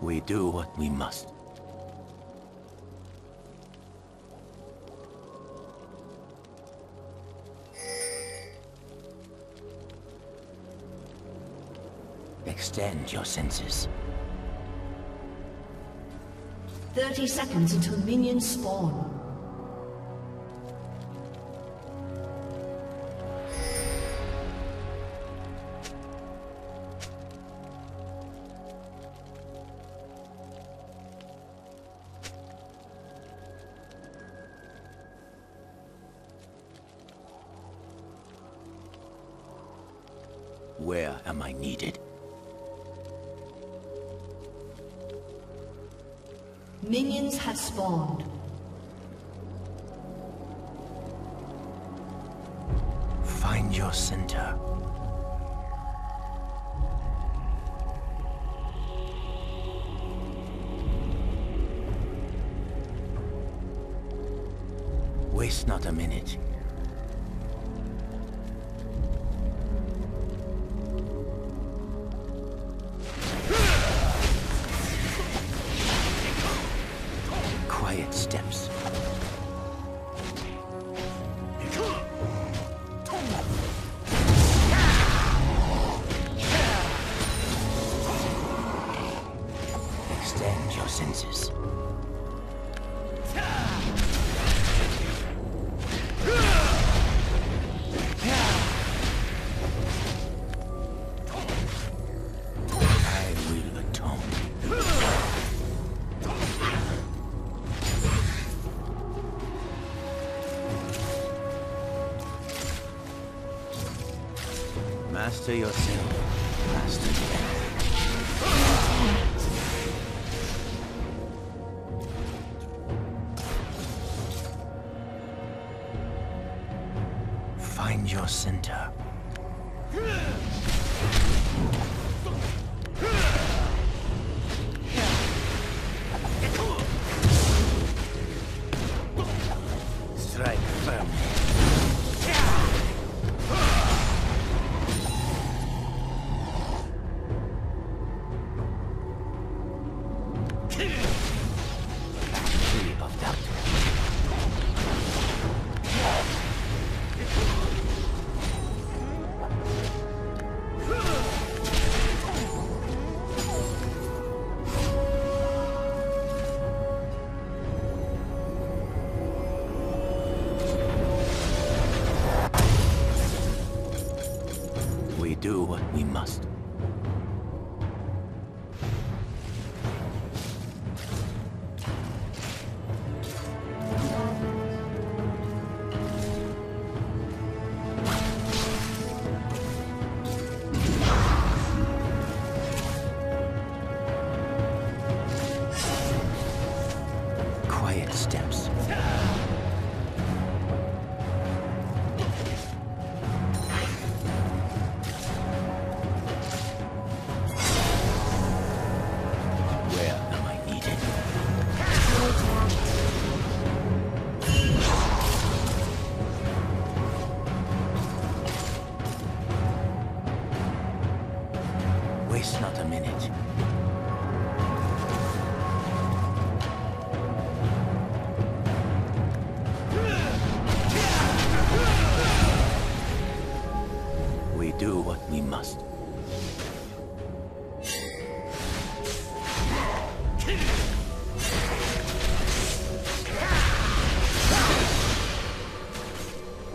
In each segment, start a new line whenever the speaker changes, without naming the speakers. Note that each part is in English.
We do what we must. Extend your senses.
30 seconds until minions spawn.
Where am I needed?
Minions have spawned.
Find your center. Quiet steps. Yourself. Find your center.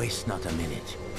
Waste not a minute.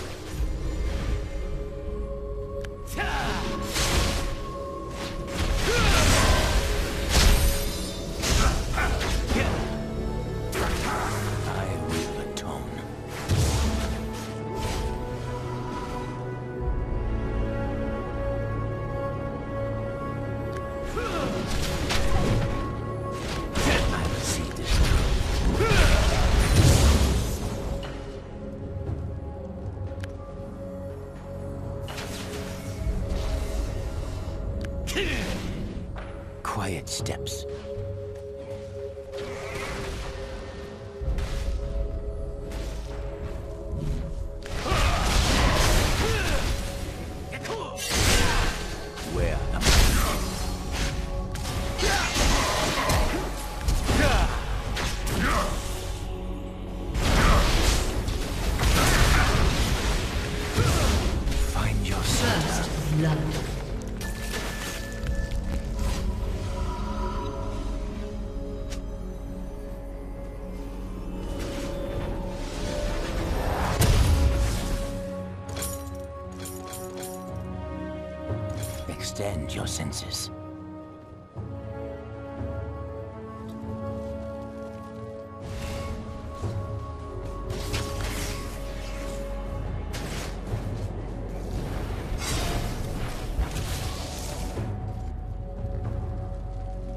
your senses.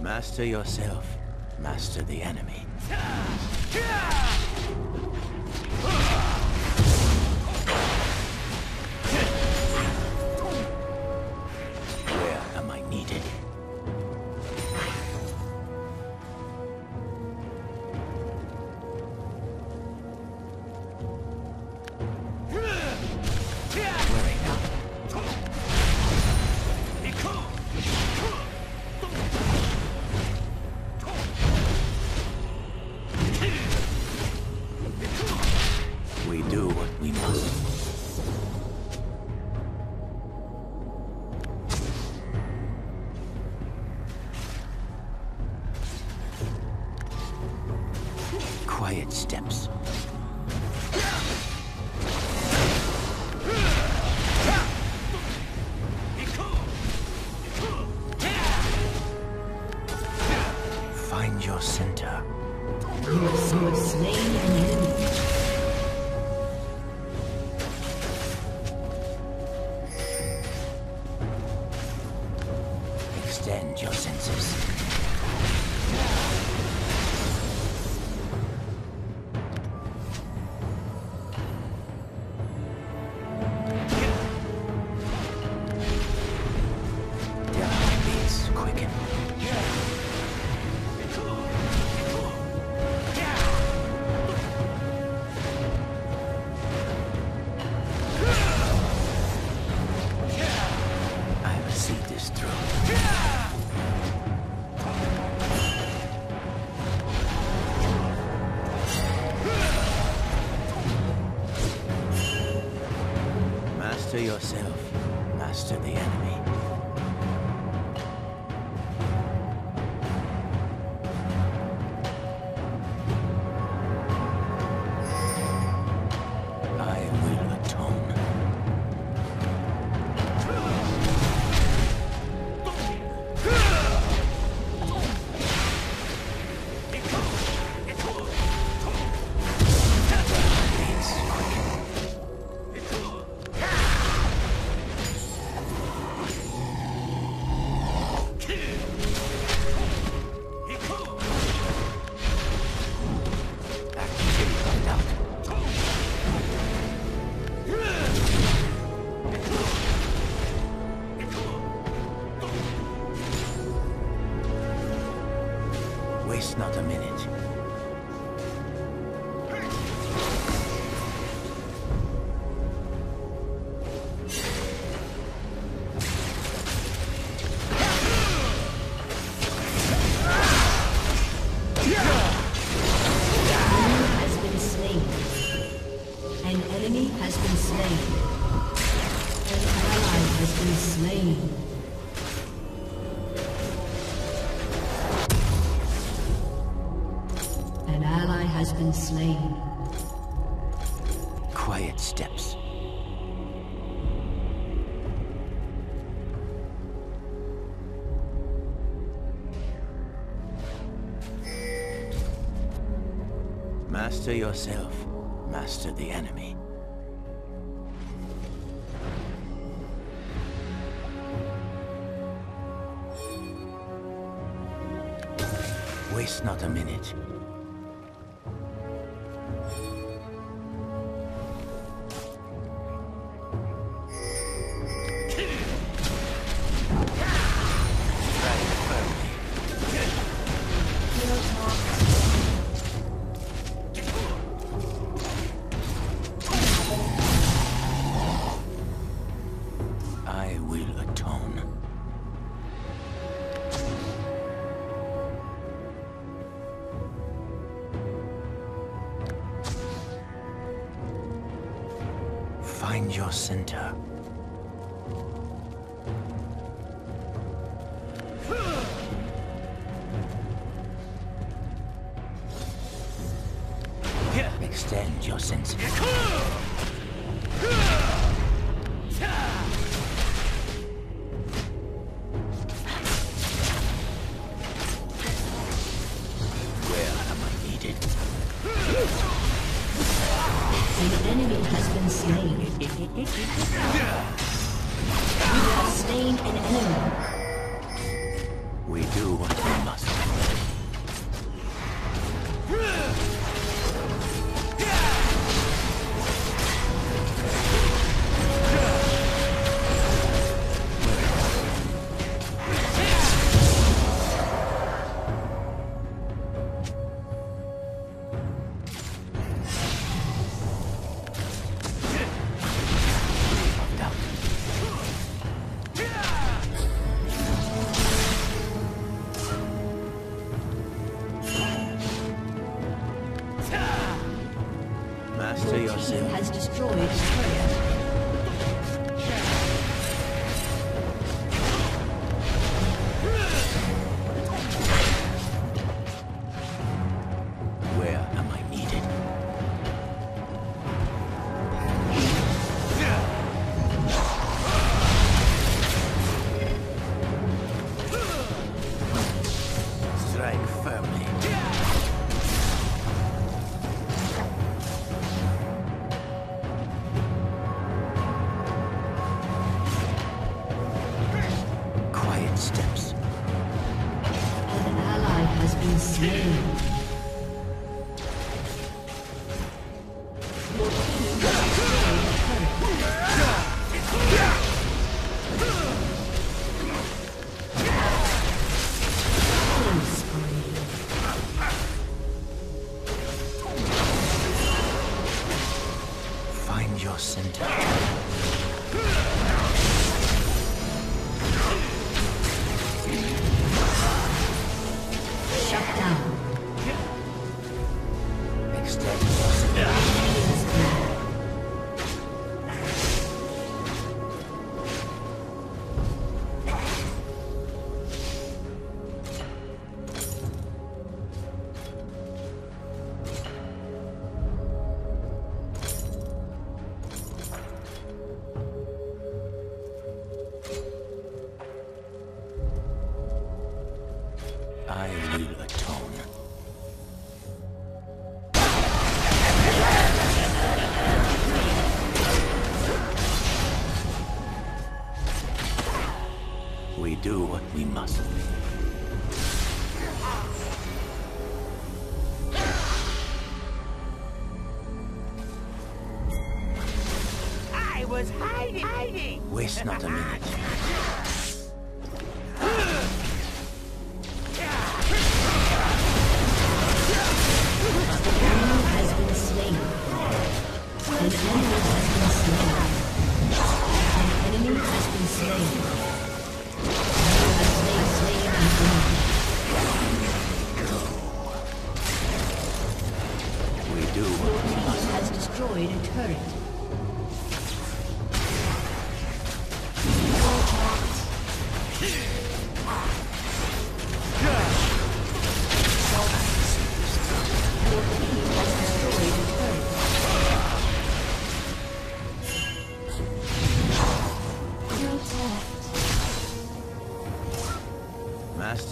Master yourself, master the enemy. to yourself, master the enemy.
been slain.
Quiet steps. Master yourself, master the enemy. Waste not a minute. center. We do what we must. I
was hiding!
Waste not a minute.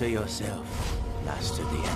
yourself, Master the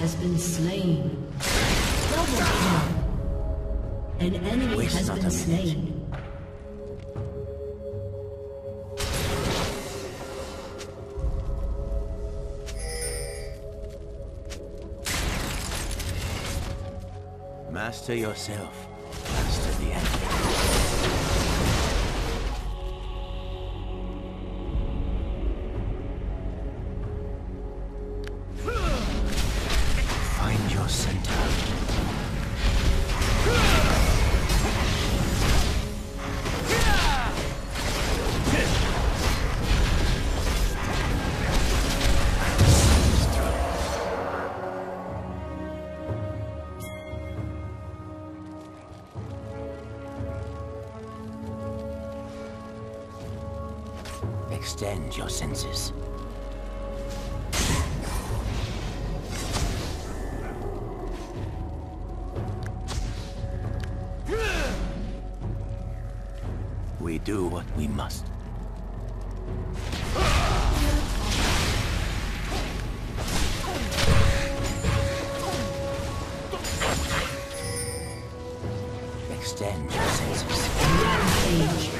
has been slain. Double kill. An enemy has been slain.
Master yourself. Your senses. We do what we must. Extend your senses.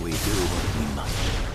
We do what we must.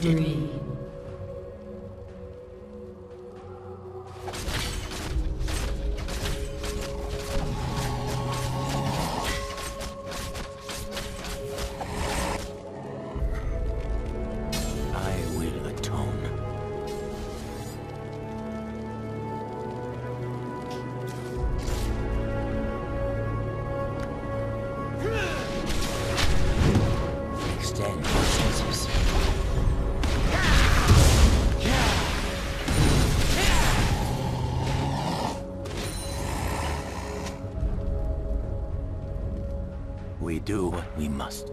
Killing
We do what we must.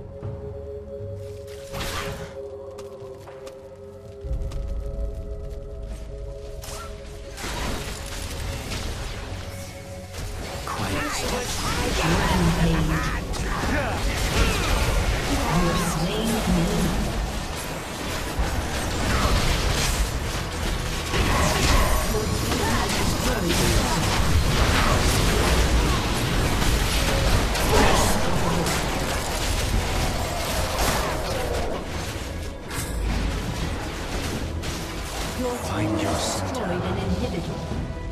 Find your
destroyed an inhibitor.